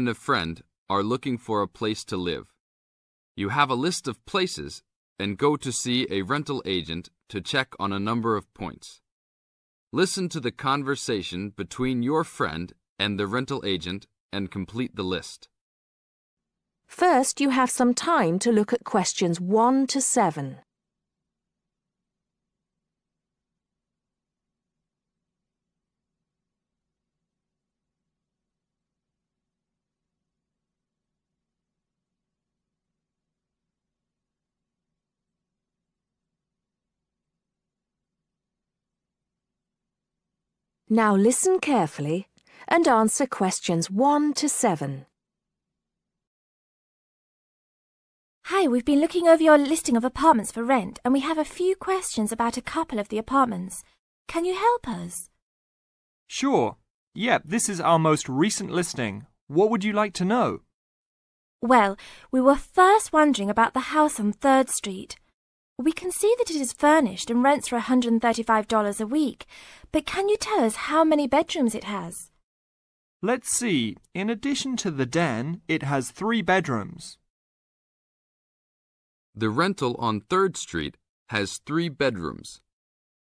and a friend are looking for a place to live. You have a list of places and go to see a rental agent to check on a number of points. Listen to the conversation between your friend and the rental agent and complete the list. First, you have some time to look at questions 1 to 7. Now listen carefully and answer questions 1 to 7. Hi, we've been looking over your listing of apartments for rent and we have a few questions about a couple of the apartments. Can you help us? Sure. Yep, this is our most recent listing. What would you like to know? Well, we were first wondering about the house on 3rd Street. We can see that it is furnished and rents for $135 a week, but can you tell us how many bedrooms it has? Let's see. In addition to the den, it has three bedrooms. The rental on 3rd Street has three bedrooms.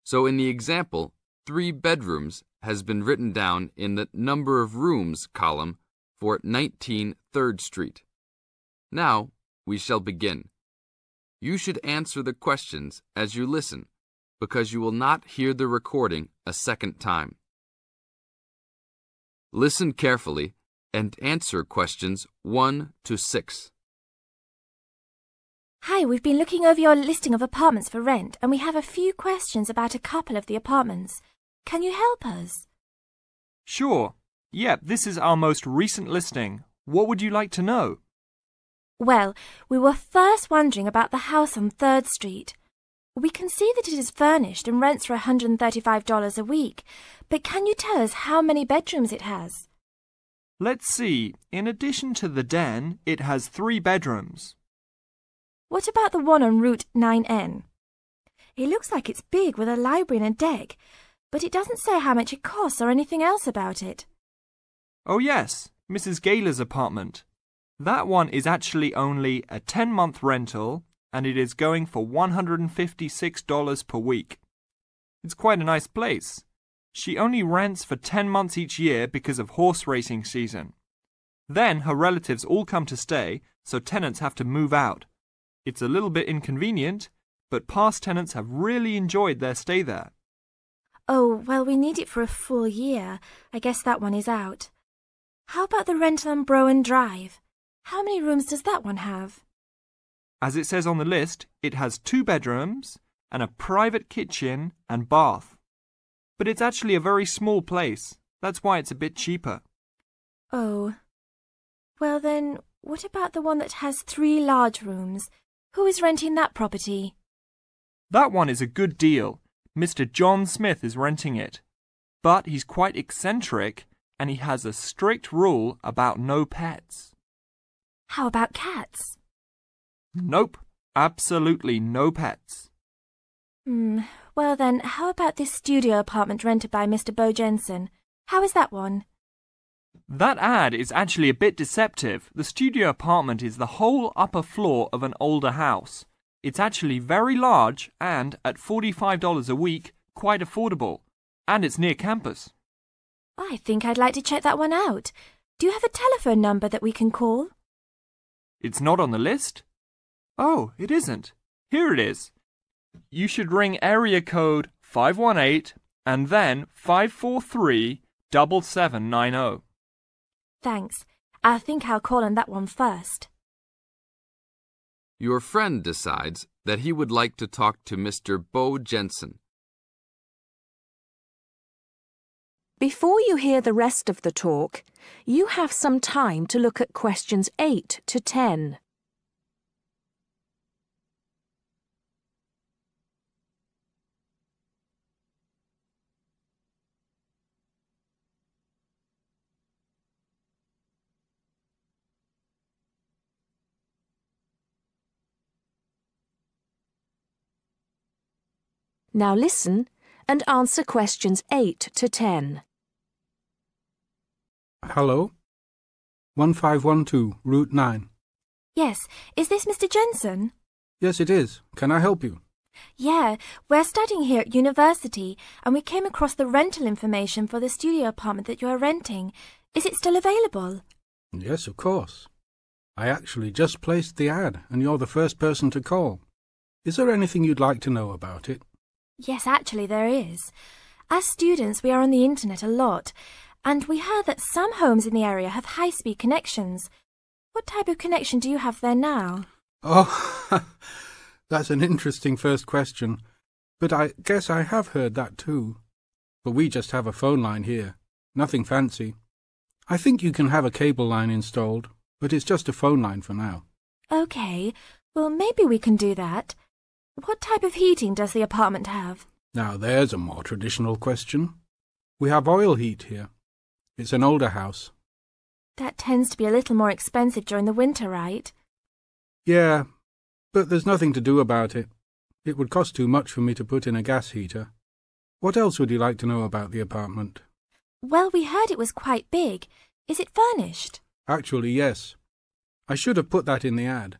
So in the example, three bedrooms has been written down in the number of rooms column for 19 3rd Street. Now we shall begin. You should answer the questions as you listen because you will not hear the recording a second time. Listen carefully and answer questions 1 to 6. Hi, we've been looking over your listing of apartments for rent and we have a few questions about a couple of the apartments. Can you help us? Sure. Yep, this is our most recent listing. What would you like to know? Well, we were first wondering about the house on 3rd Street. We can see that it is furnished and rents for $135 a week, but can you tell us how many bedrooms it has? Let's see. In addition to the den, it has three bedrooms. What about the one on Route 9N? It looks like it's big with a library and a deck, but it doesn't say how much it costs or anything else about it. Oh yes, Mrs. Gaylor's apartment. That one is actually only a 10 month rental and it is going for $156 per week. It's quite a nice place. She only rents for 10 months each year because of horse racing season. Then her relatives all come to stay, so tenants have to move out. It's a little bit inconvenient, but past tenants have really enjoyed their stay there. Oh, well, we need it for a full year. I guess that one is out. How about the rental on Broen Drive? How many rooms does that one have? As it says on the list, it has two bedrooms and a private kitchen and bath. But it's actually a very small place. That's why it's a bit cheaper. Oh. Well then, what about the one that has three large rooms? Who is renting that property? That one is a good deal. Mr. John Smith is renting it. But he's quite eccentric and he has a strict rule about no pets. How about cats? Nope, absolutely no pets. Hmm, well then, how about this studio apartment rented by Mr. Bo Jensen? How is that one? That ad is actually a bit deceptive. The studio apartment is the whole upper floor of an older house. It's actually very large and, at $45 a week, quite affordable. And it's near campus. I think I'd like to check that one out. Do you have a telephone number that we can call? It's not on the list? Oh, it isn't. Here it is. You should ring area code 518 and then 543 7790. Thanks. I think I'll call on that one first. Your friend decides that he would like to talk to Mr. Bo Jensen. Before you hear the rest of the talk, you have some time to look at questions 8 to 10. Now listen and answer questions 8 to 10. Hello? 1512, Route 9. Yes, is this Mr. Jensen? Yes, it is. Can I help you? Yeah, we're studying here at university and we came across the rental information for the studio apartment that you are renting. Is it still available? Yes, of course. I actually just placed the ad and you're the first person to call. Is there anything you'd like to know about it? Yes, actually there is. As students, we are on the internet a lot, and we heard that some homes in the area have high-speed connections. What type of connection do you have there now? Oh, that's an interesting first question. But I guess I have heard that too. But we just have a phone line here. Nothing fancy. I think you can have a cable line installed, but it's just a phone line for now. Okay, well maybe we can do that. What type of heating does the apartment have? Now there's a more traditional question. We have oil heat here. It's an older house. That tends to be a little more expensive during the winter, right? Yeah, but there's nothing to do about it. It would cost too much for me to put in a gas heater. What else would you like to know about the apartment? Well, we heard it was quite big. Is it furnished? Actually, yes. I should have put that in the ad.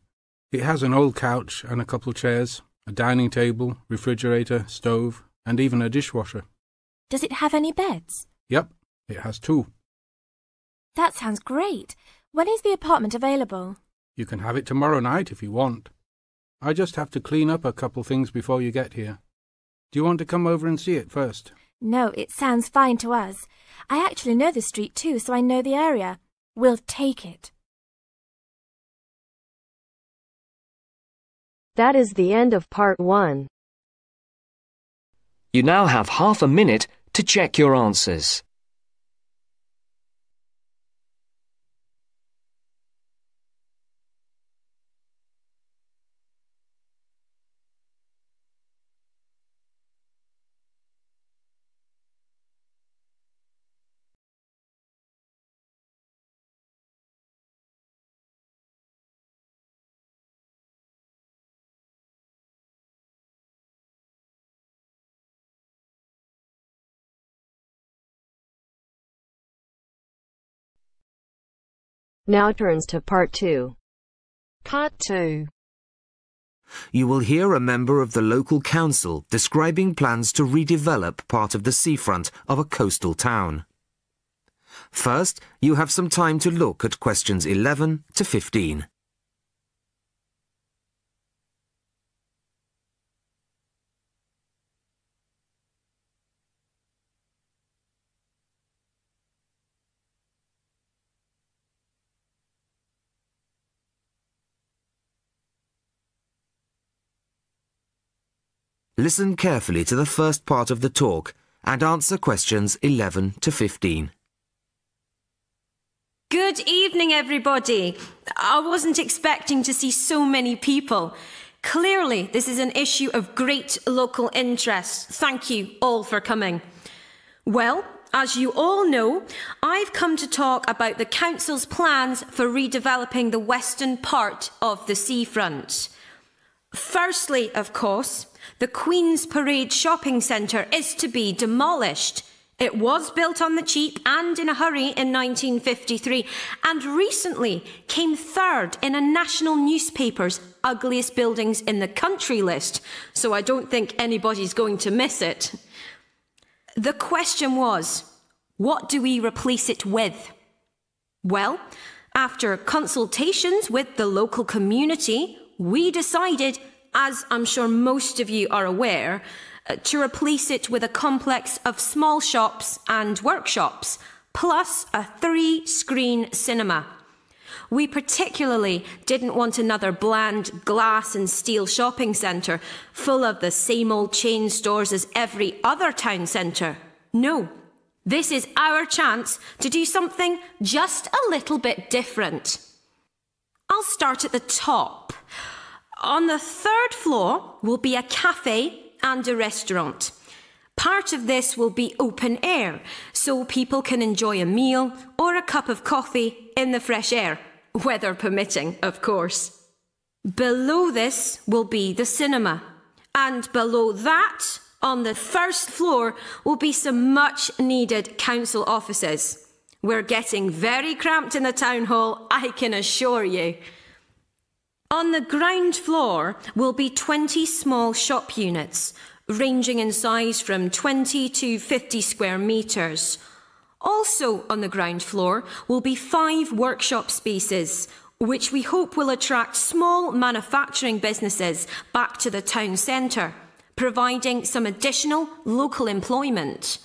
It has an old couch and a couple chairs, a dining table, refrigerator, stove, and even a dishwasher. Does it have any beds? Yep, it has two. That sounds great. When is the apartment available? You can have it tomorrow night if you want. I just have to clean up a couple things before you get here. Do you want to come over and see it first? No, it sounds fine to us. I actually know the street too, so I know the area. We'll take it. That is the end of part one. You now have half a minute to check your answers. Now turns to part two. Part 2. You will hear a member of the local council describing plans to redevelop part of the seafront of a coastal town. First, you have some time to look at questions 11 to 15. Listen carefully to the first part of the talk and answer questions 11 to 15. Good evening, everybody. I wasn't expecting to see so many people. Clearly, this is an issue of great local interest. Thank you all for coming. Well, as you all know, I've come to talk about the Council's plans for redeveloping the western part of the seafront. Firstly, of course, the Queen's Parade shopping centre is to be demolished. It was built on the cheap and in a hurry in 1953 and recently came third in a national newspaper's ugliest buildings in the country list, so I don't think anybody's going to miss it. The question was, what do we replace it with? Well, after consultations with the local community, we decided as I'm sure most of you are aware, uh, to replace it with a complex of small shops and workshops, plus a three screen cinema. We particularly didn't want another bland glass and steel shopping centre full of the same old chain stores as every other town centre. No, this is our chance to do something just a little bit different. I'll start at the top. On the third floor will be a cafe and a restaurant. Part of this will be open air, so people can enjoy a meal or a cup of coffee in the fresh air, weather permitting, of course. Below this will be the cinema, and below that, on the first floor, will be some much needed council offices. We're getting very cramped in the town hall, I can assure you. On the ground floor will be 20 small shop units, ranging in size from 20 to 50 square metres. Also on the ground floor will be five workshop spaces, which we hope will attract small manufacturing businesses back to the town centre, providing some additional local employment.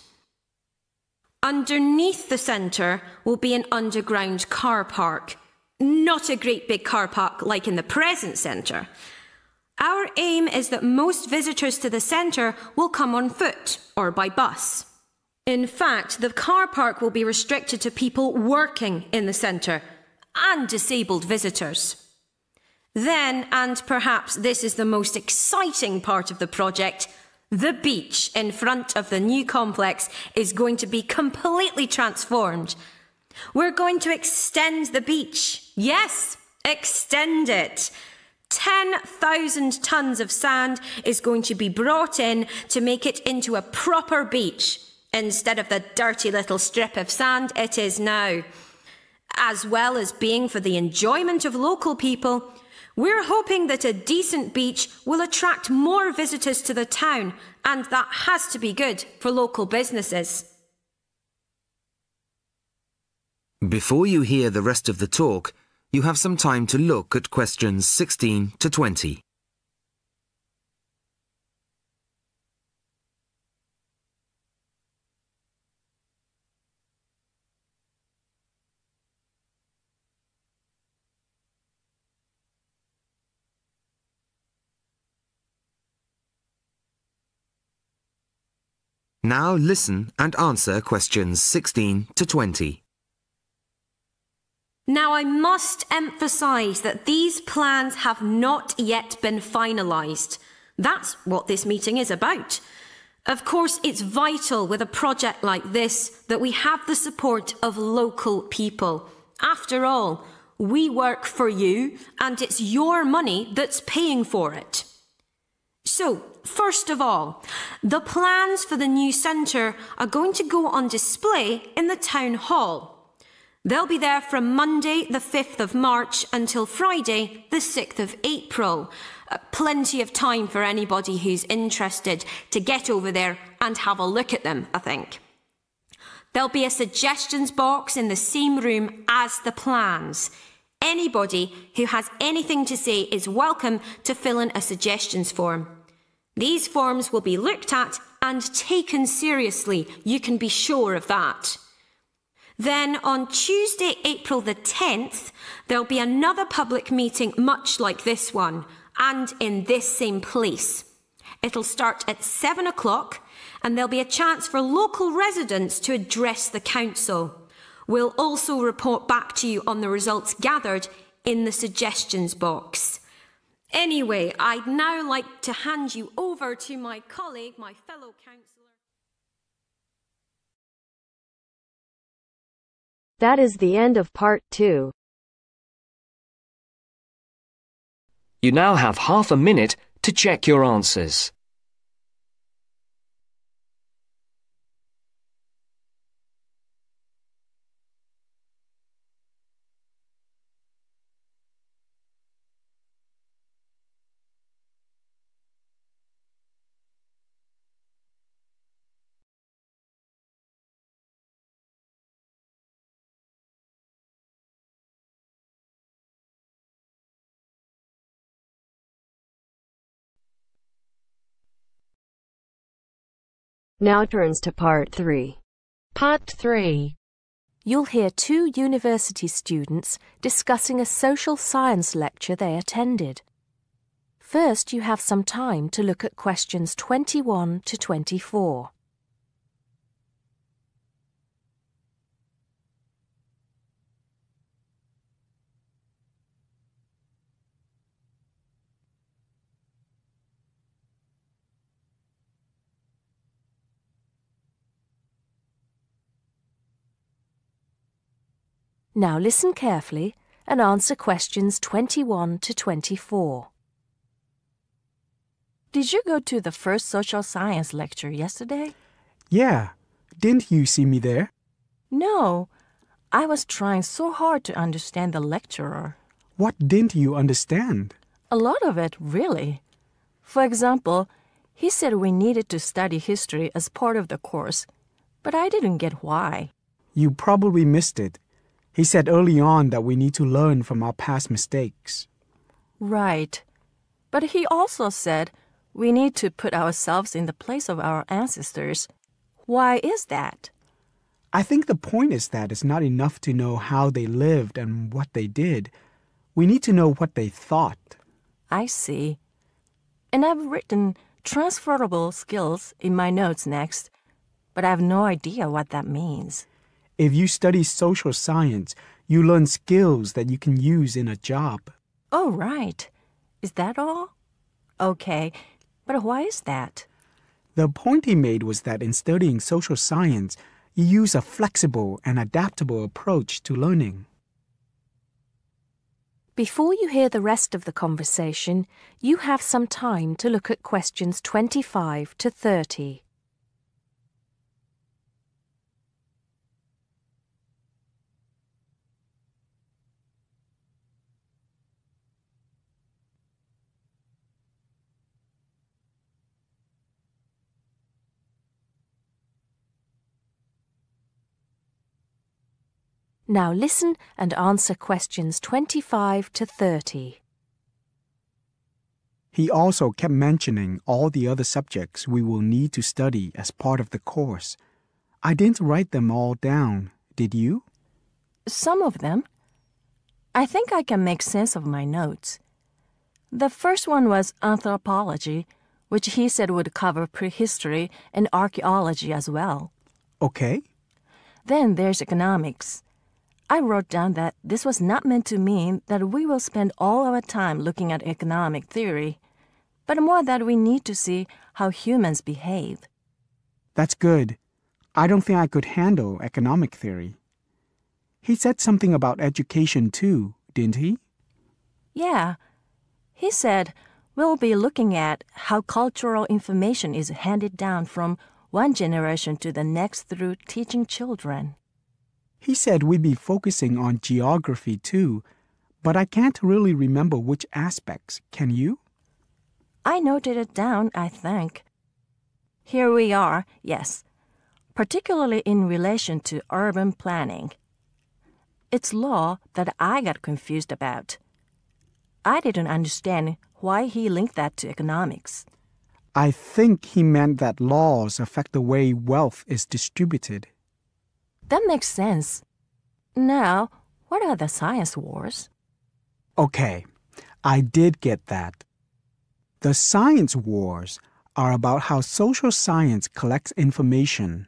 Underneath the centre will be an underground car park. Not a great big car park like in the present centre. Our aim is that most visitors to the centre will come on foot or by bus. In fact, the car park will be restricted to people working in the centre and disabled visitors. Then, and perhaps this is the most exciting part of the project, the beach in front of the new complex is going to be completely transformed. We're going to extend the beach. Yes, extend it. 10,000 tonnes of sand is going to be brought in to make it into a proper beach instead of the dirty little strip of sand it is now. As well as being for the enjoyment of local people, we're hoping that a decent beach will attract more visitors to the town, and that has to be good for local businesses. Before you hear the rest of the talk, you have some time to look at questions 16 to 20. Now listen and answer questions 16 to 20. Now, I must emphasise that these plans have not yet been finalised. That's what this meeting is about. Of course, it's vital with a project like this that we have the support of local people. After all, we work for you and it's your money that's paying for it. So, first of all, the plans for the new centre are going to go on display in the town hall. They'll be there from Monday, the 5th of March, until Friday, the 6th of April. Uh, plenty of time for anybody who's interested to get over there and have a look at them, I think. There'll be a suggestions box in the same room as the plans. Anybody who has anything to say is welcome to fill in a suggestions form. These forms will be looked at and taken seriously, you can be sure of that. Then on Tuesday, April the 10th, there'll be another public meeting much like this one and in this same place. It'll start at 7 o'clock and there'll be a chance for local residents to address the council. We'll also report back to you on the results gathered in the suggestions box. Anyway, I'd now like to hand you over to my colleague, my fellow councillor. That is the end of part two. You now have half a minute to check your answers. Now turns to part three. Part 3. You'll hear two university students discussing a social science lecture they attended. First, you have some time to look at questions 21 to 24. Now listen carefully and answer questions 21 to 24. Did you go to the first social science lecture yesterday? Yeah. Didn't you see me there? No. I was trying so hard to understand the lecturer. What didn't you understand? A lot of it, really. For example, he said we needed to study history as part of the course, but I didn't get why. You probably missed it. He said early on that we need to learn from our past mistakes. Right. But he also said we need to put ourselves in the place of our ancestors. Why is that? I think the point is that it's not enough to know how they lived and what they did. We need to know what they thought. I see. And I've written transferable skills in my notes next, but I have no idea what that means. If you study social science, you learn skills that you can use in a job. Oh, right. Is that all? Okay, but why is that? The point he made was that in studying social science, you use a flexible and adaptable approach to learning. Before you hear the rest of the conversation, you have some time to look at questions 25 to 30. Now listen and answer questions 25 to 30. He also kept mentioning all the other subjects we will need to study as part of the course. I didn't write them all down, did you? Some of them. I think I can make sense of my notes. The first one was anthropology, which he said would cover prehistory and archaeology as well. Okay. Then there's economics. I wrote down that this was not meant to mean that we will spend all our time looking at economic theory, but more that we need to see how humans behave. That's good. I don't think I could handle economic theory. He said something about education too, didn't he? Yeah. He said we'll be looking at how cultural information is handed down from one generation to the next through teaching children. He said we'd be focusing on geography too, but I can't really remember which aspects. Can you? I noted it down, I think. Here we are, yes, particularly in relation to urban planning. It's law that I got confused about. I didn't understand why he linked that to economics. I think he meant that laws affect the way wealth is distributed. That makes sense. Now, what are the science wars? Okay, I did get that. The science wars are about how social science collects information.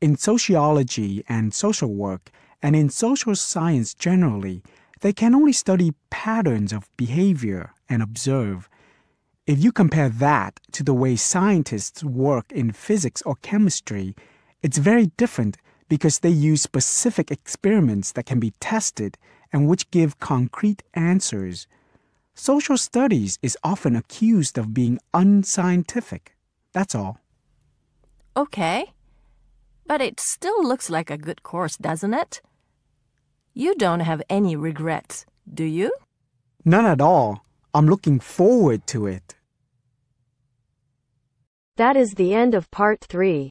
In sociology and social work, and in social science generally, they can only study patterns of behavior and observe. If you compare that to the way scientists work in physics or chemistry, it's very different because they use specific experiments that can be tested and which give concrete answers. Social studies is often accused of being unscientific. That's all. Okay. But it still looks like a good course, doesn't it? You don't have any regrets, do you? None at all. I'm looking forward to it. That is the end of part three.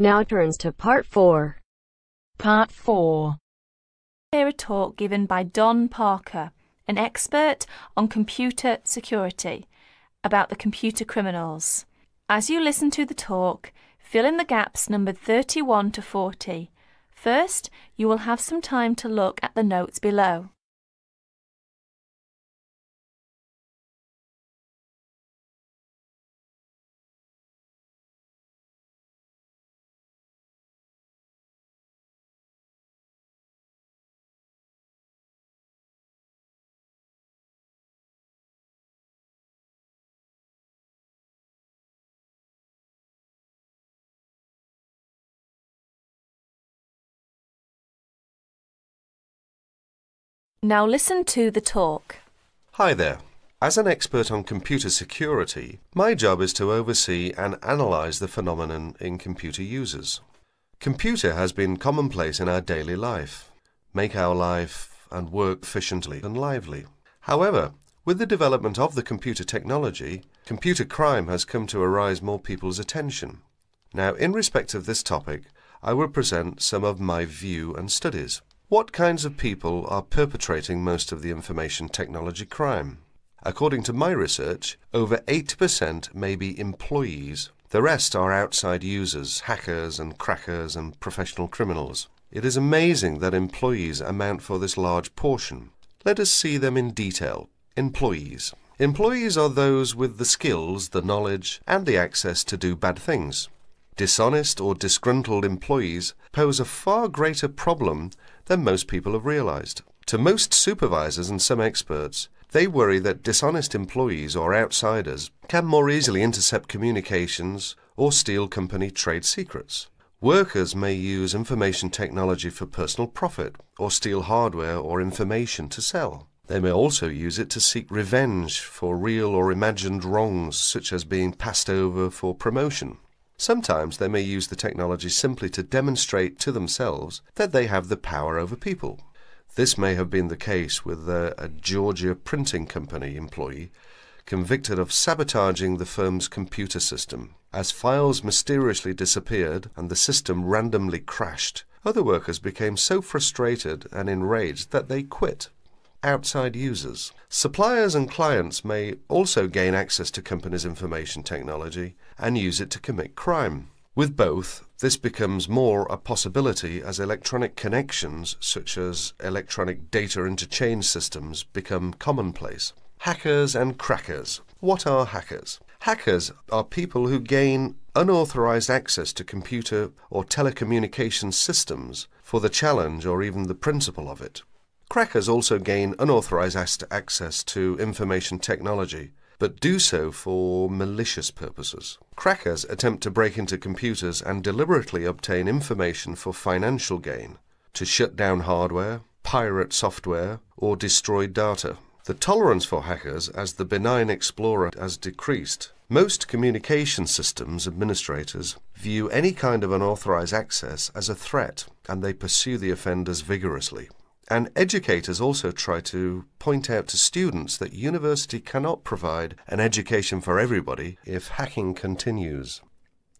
Now turns to part four. Part 4. Hear a talk given by Don Parker, an expert on computer security, about the computer criminals. As you listen to the talk, fill in the gaps numbered 31 to 40. First, you will have some time to look at the notes below. Now listen to the talk. Hi there. As an expert on computer security, my job is to oversee and analyse the phenomenon in computer users. Computer has been commonplace in our daily life, make our life and work efficiently and lively. However, with the development of the computer technology, computer crime has come to arise more people's attention. Now, in respect of this topic, I will present some of my view and studies. What kinds of people are perpetrating most of the information technology crime? According to my research, over 80% may be employees. The rest are outside users, hackers and crackers and professional criminals. It is amazing that employees amount for this large portion. Let us see them in detail. Employees. Employees are those with the skills, the knowledge, and the access to do bad things. Dishonest or disgruntled employees pose a far greater problem than most people have realized. To most supervisors and some experts, they worry that dishonest employees or outsiders can more easily intercept communications or steal company trade secrets. Workers may use information technology for personal profit or steal hardware or information to sell. They may also use it to seek revenge for real or imagined wrongs, such as being passed over for promotion. Sometimes they may use the technology simply to demonstrate to themselves that they have the power over people. This may have been the case with a, a Georgia printing company employee convicted of sabotaging the firm's computer system. As files mysteriously disappeared and the system randomly crashed, other workers became so frustrated and enraged that they quit. Outside users. Suppliers and clients may also gain access to companies' information technology and use it to commit crime. With both, this becomes more a possibility as electronic connections, such as electronic data interchange systems, become commonplace. Hackers and crackers. What are hackers? Hackers are people who gain unauthorized access to computer or telecommunications systems for the challenge or even the principle of it. Crackers also gain unauthorized access to information technology but do so for malicious purposes. Crackers attempt to break into computers and deliberately obtain information for financial gain, to shut down hardware, pirate software, or destroy data. The tolerance for hackers as the benign explorer has decreased. Most communication systems administrators view any kind of unauthorized access as a threat and they pursue the offenders vigorously. And educators also try to point out to students that university cannot provide an education for everybody if hacking continues.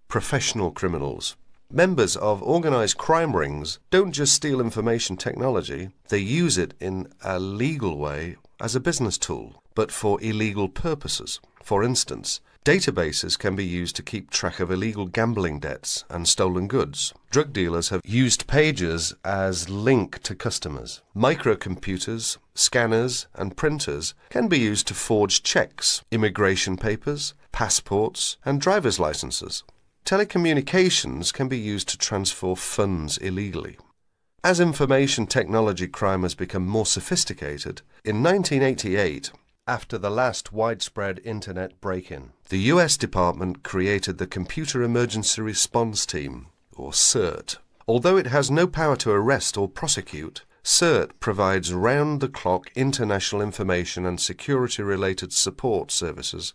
Professional criminals. Members of organized crime rings don't just steal information technology, they use it in a legal way as a business tool, but for illegal purposes. For instance, Databases can be used to keep track of illegal gambling debts and stolen goods. Drug dealers have used pagers as link to customers. Microcomputers, scanners, and printers can be used to forge checks, immigration papers, passports, and driver's licenses. Telecommunications can be used to transfer funds illegally. As information technology crime has become more sophisticated, in 1988 after the last widespread internet break-in. The US Department created the Computer Emergency Response Team, or CERT. Although it has no power to arrest or prosecute, CERT provides round-the-clock international information and security-related support services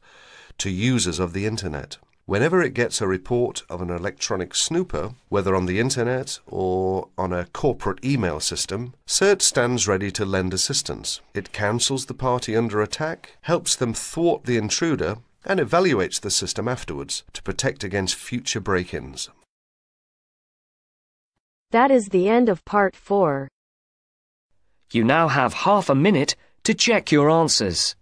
to users of the Internet. Whenever it gets a report of an electronic snooper, whether on the internet or on a corporate email system, CERT stands ready to lend assistance. It counsels the party under attack, helps them thwart the intruder, and evaluates the system afterwards to protect against future break-ins. That is the end of part 4. You now have half a minute to check your answers.